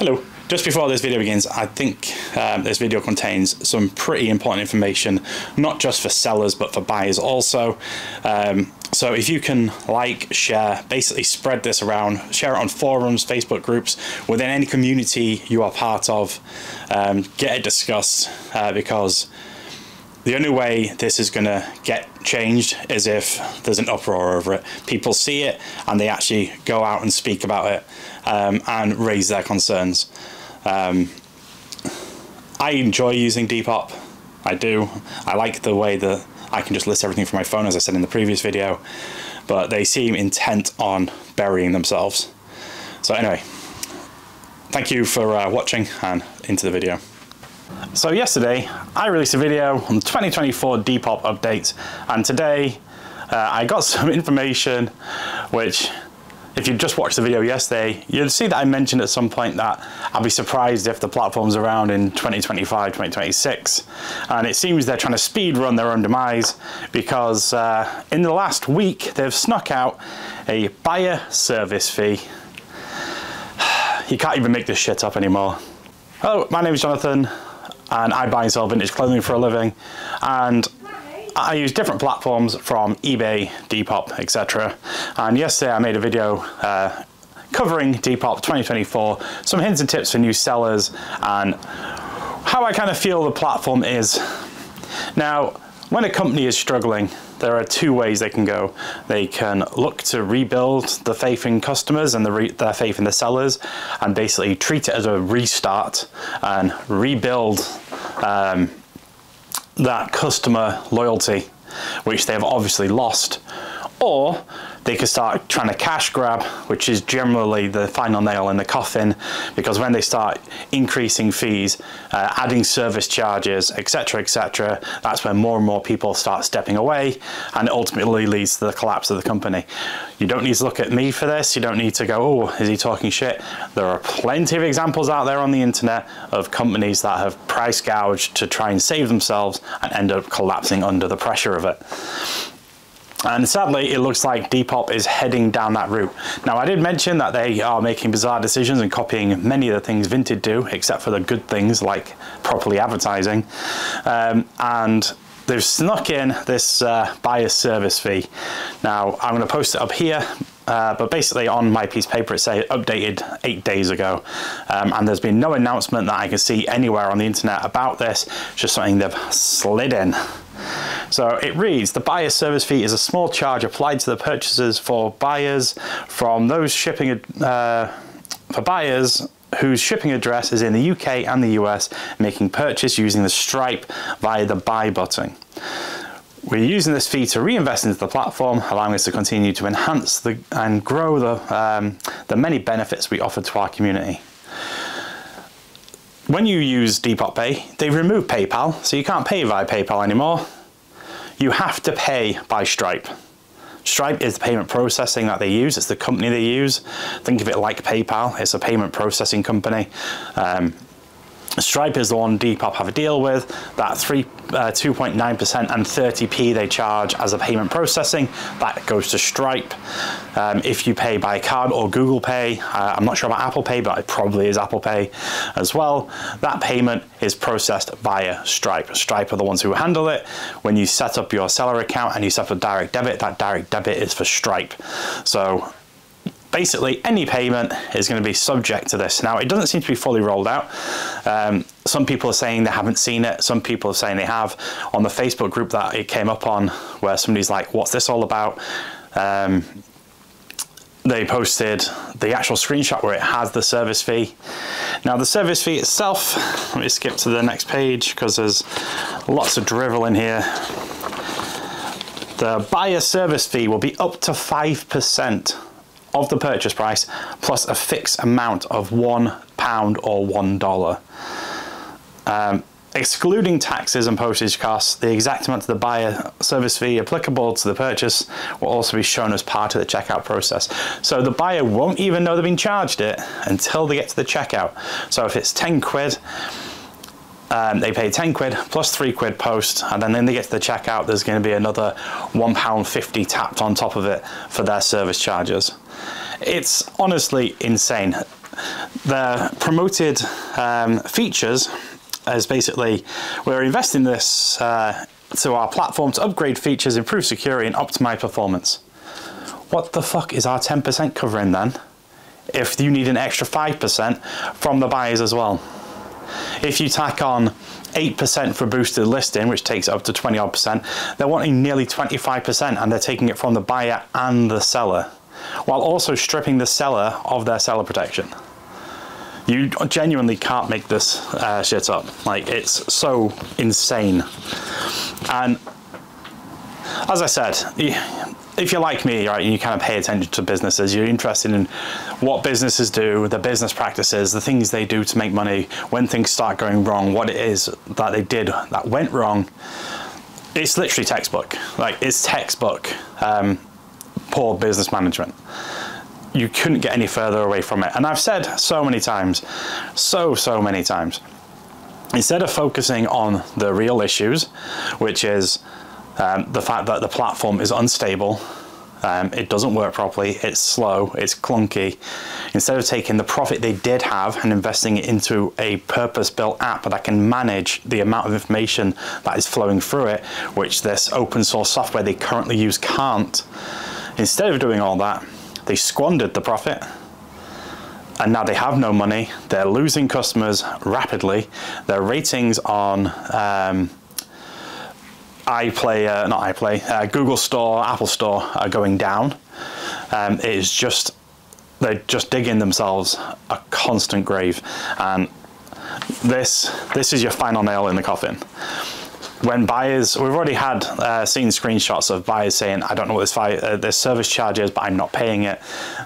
Hello. Just before this video begins, I think um, this video contains some pretty important information, not just for sellers, but for buyers also. Um, so if you can like, share, basically spread this around, share it on forums, Facebook groups, within any community you are part of, um, get it discussed uh, because the only way this is going to get changed is if there's an uproar over it. People see it and they actually go out and speak about it um, and raise their concerns. Um, I enjoy using Depop. I do. I like the way that I can just list everything from my phone, as I said in the previous video, but they seem intent on burying themselves. So anyway, thank you for uh, watching and into the video. So yesterday, I released a video on the 2024 Depop update, and today uh, I got some information which if you just watched the video yesterday, you'll see that I mentioned at some point that I'd be surprised if the platform's around in 2025, 2026. And it seems they're trying to speed run their own demise because uh, in the last week, they've snuck out a buyer service fee. You can't even make this shit up anymore. Hello, my name is Jonathan and I buy and sell vintage clothing for a living. And I use different platforms from eBay, Depop, etc. And yesterday I made a video uh, covering Depop 2024, some hints and tips for new sellers and how I kind of feel the platform is. Now, when a company is struggling, there are two ways they can go. They can look to rebuild the faith in customers and the their faith in the sellers and basically treat it as a restart and rebuild um, that customer loyalty, which they have obviously lost, or they could start trying to cash grab, which is generally the final nail in the coffin, because when they start increasing fees, uh, adding service charges, etc., etc., that's when more and more people start stepping away, and it ultimately leads to the collapse of the company. You don't need to look at me for this. You don't need to go, oh, is he talking shit? There are plenty of examples out there on the internet of companies that have price gouged to try and save themselves and end up collapsing under the pressure of it. And sadly, it looks like Depop is heading down that route. Now, I did mention that they are making bizarre decisions and copying many of the things Vinted do, except for the good things like properly advertising. Um, and they've snuck in this uh, buyer service fee. Now, I'm going to post it up here, uh, but basically on my piece of paper it says updated eight days ago um, and there's been no announcement that I can see anywhere on the internet about this, just something they've slid in. So it reads, the buyer service fee is a small charge applied to the purchases for buyers from those shipping, uh, for buyers whose shipping address is in the UK and the US making purchase using the Stripe via the buy button. We're using this fee to reinvest into the platform, allowing us to continue to enhance the, and grow the, um, the many benefits we offer to our community. When you use Depop Pay, they remove PayPal, so you can't pay via PayPal anymore. You have to pay by Stripe. Stripe is the payment processing that they use. It's the company they use. Think of it like PayPal. It's a payment processing company. Um, Stripe is the one Depop have a deal with. That 3, 2.9% uh, and 30p they charge as a payment processing, that goes to Stripe. Um, if you pay by card or Google Pay, uh, I'm not sure about Apple Pay, but it probably is Apple Pay as well. That payment is processed via Stripe. Stripe are the ones who handle it. When you set up your seller account and you set up a direct debit, that direct debit is for Stripe. So basically any payment is going to be subject to this. Now, it doesn't seem to be fully rolled out. Um, some people are saying they haven't seen it. Some people are saying they have. On the Facebook group that it came up on, where somebody's like, what's this all about? Um, they posted the actual screenshot where it has the service fee. Now the service fee itself, let me skip to the next page because there's lots of drivel in here. The buyer service fee will be up to 5% of the purchase price plus a fixed amount of one pound or one dollar. Um, excluding taxes and postage costs, the exact amount of the buyer service fee applicable to the purchase will also be shown as part of the checkout process. So the buyer won't even know they've been charged it until they get to the checkout. So if it's 10 quid, um, they pay 10 quid plus 3 quid post and then when they get to the checkout there's going to be another £1.50 tapped on top of it for their service charges. It's honestly insane. the promoted um, features is basically we're investing this uh, to our platform to upgrade features, improve security, and optimize performance. What the fuck is our 10% covering then? If you need an extra 5% from the buyers as well. If you tack on 8% for boosted listing, which takes up to 20 odd percent, they're wanting nearly 25% and they're taking it from the buyer and the seller, while also stripping the seller of their seller protection. You genuinely can't make this uh, shit up. Like, it's so insane. And as I said, if you're like me, right, you kind of pay attention to businesses, you're interested in what businesses do, the business practices, the things they do to make money, when things start going wrong, what it is that they did that went wrong. It's literally textbook. Like it's textbook um, poor business management. You couldn't get any further away from it. And I've said so many times, so, so many times, instead of focusing on the real issues, which is um, the fact that the platform is unstable, um, it doesn't work properly, it's slow, it's clunky. Instead of taking the profit they did have and investing it into a purpose-built app that can manage the amount of information that is flowing through it, which this open source software they currently use can't, instead of doing all that, they squandered the profit and now they have no money. They're losing customers rapidly. Their ratings on um, iPlay, uh, not iPlay, uh, Google Store, Apple Store are going down. Um, it is just, they're just digging themselves a constant grave. And this, this is your final nail in the coffin. When buyers, we've already had uh, seen screenshots of buyers saying, I don't know what this, uh, this service charge is, but I'm not paying it.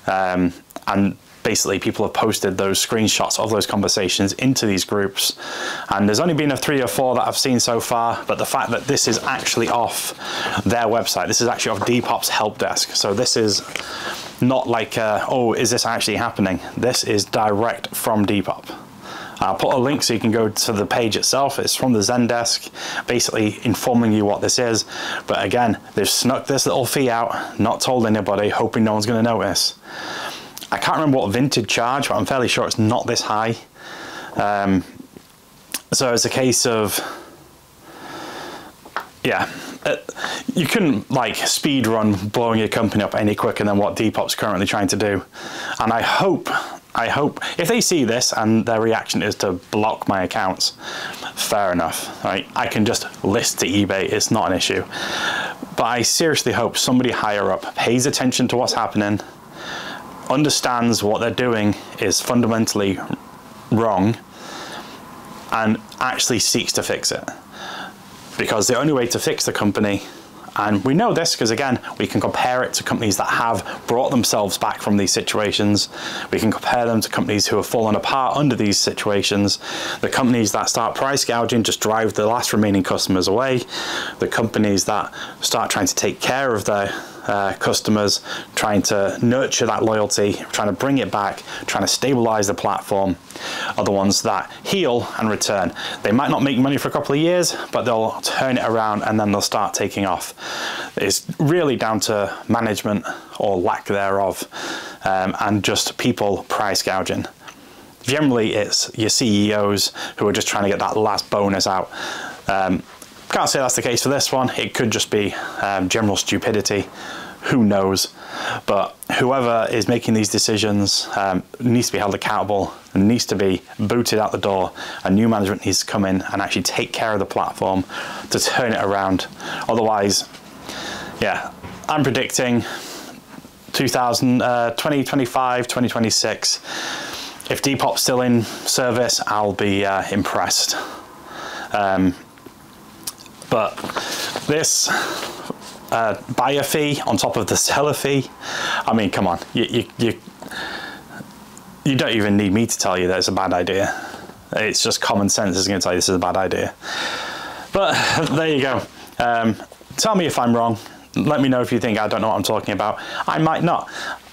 Um, and basically people have posted those screenshots of those conversations into these groups and there's only been a three or four that I've seen so far but the fact that this is actually off their website this is actually off Depop's help desk so this is not like uh, oh is this actually happening this is direct from Depop I'll put a link so you can go to the page itself. It's from the Zendesk, basically informing you what this is. But again, they've snuck this little fee out, not told anybody, hoping no one's going to notice. I can't remember what Vinted charge, but I'm fairly sure it's not this high. Um, so it's a case of, yeah, uh, you couldn't like speed run blowing your company up any quicker than what Depop's currently trying to do. And I hope, I hope, if they see this and their reaction is to block my accounts, fair enough, right? I can just list to eBay, it's not an issue. But I seriously hope somebody higher up pays attention to what's happening, understands what they're doing is fundamentally wrong and actually seeks to fix it. Because the only way to fix the company, and we know this because again, we can compare it to companies that have brought themselves back from these situations. We can compare them to companies who have fallen apart under these situations. The companies that start price gouging just drive the last remaining customers away. The companies that start trying to take care of their uh, customers, trying to nurture that loyalty, trying to bring it back, trying to stabilize the platform are the ones that heal and return. They might not make money for a couple of years, but they'll turn it around and then they'll start taking off. It's really down to management or lack thereof um, and just people price gouging. Generally, it's your CEOs who are just trying to get that last bonus out. Um, can't say that's the case for this one. It could just be um, general stupidity. Who knows? But whoever is making these decisions um, needs to be held accountable and needs to be booted out the door. A new management needs to come in and actually take care of the platform to turn it around. Otherwise, yeah, I'm predicting 2000, uh, 2025, 2026. If Depop's still in service, I'll be uh, impressed. Um, but this uh, buyer fee on top of the seller fee, I mean, come on, you, you, you, you don't even need me to tell you that it's a bad idea. It's just common sense is going to tell you this is a bad idea. But there you go. Um, tell me if I'm wrong. Let me know if you think I don't know what I'm talking about. I might not.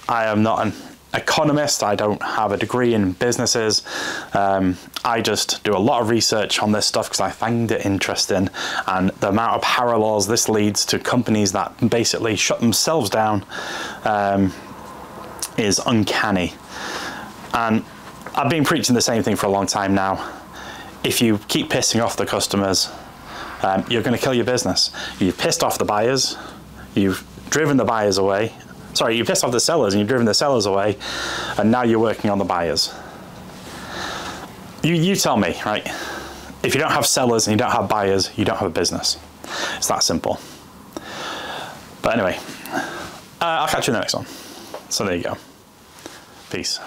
I am not an economist. I don't have a degree in businesses. Um, I just do a lot of research on this stuff because I find it interesting and the amount of parallels this leads to companies that basically shut themselves down um, is uncanny. And I've been preaching the same thing for a long time now. If you keep pissing off the customers, um, you're going to kill your business. You've pissed off the buyers, you've driven the buyers away. Sorry, you pissed off the sellers and you've driven the sellers away, and now you're working on the buyers. You, you tell me, right? If you don't have sellers and you don't have buyers, you don't have a business. It's that simple. But anyway, uh, I'll catch you in the next one. So there you go. Peace.